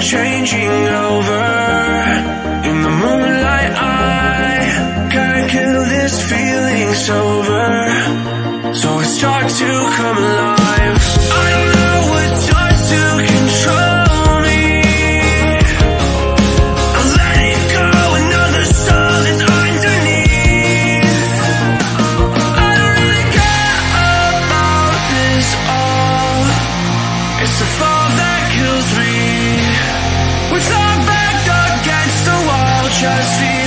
been changing over. In the moonlight I Gotta kill this feeling sober? So I start to come alive. I don't know what starts to control me. I let wall Just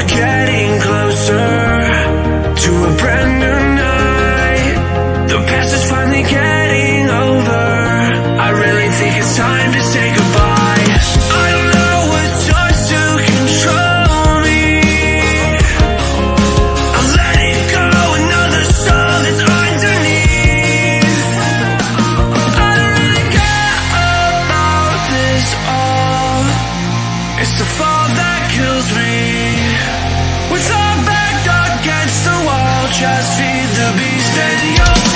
We're getting closer to a brand new night. The past is finally getting over. I really think it's time to say goodbye. I don't know to control me. I'm go another soul that's underneath. I don't really care about this all. It's the just feed the beast and you'll.